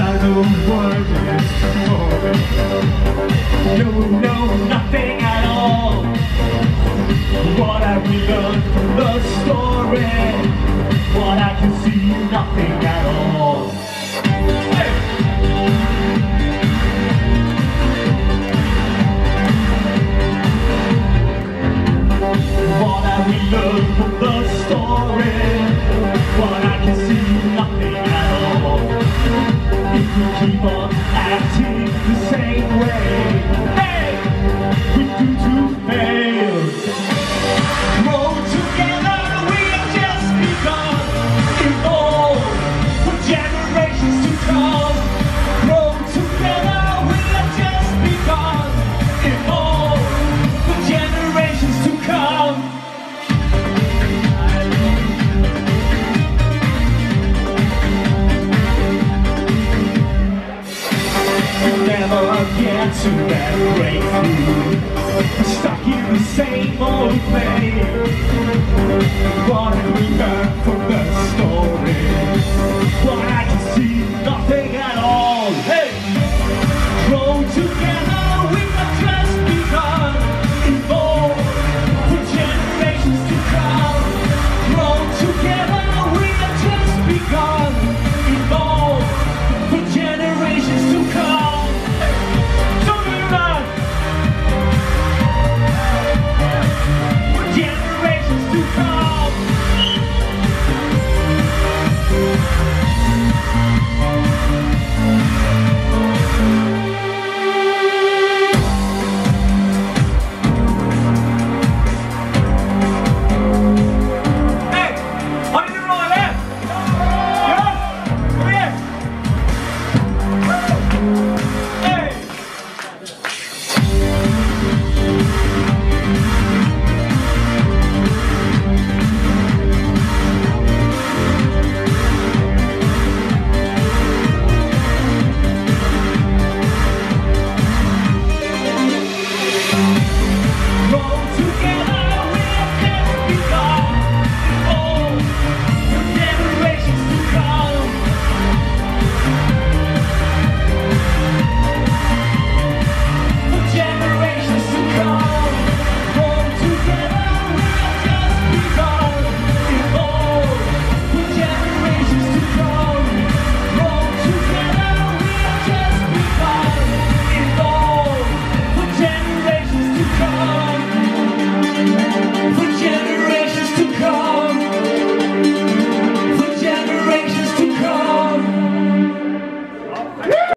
I know what it's for. No, no. keep on. never get to that breakthrough. Stuck in the same old place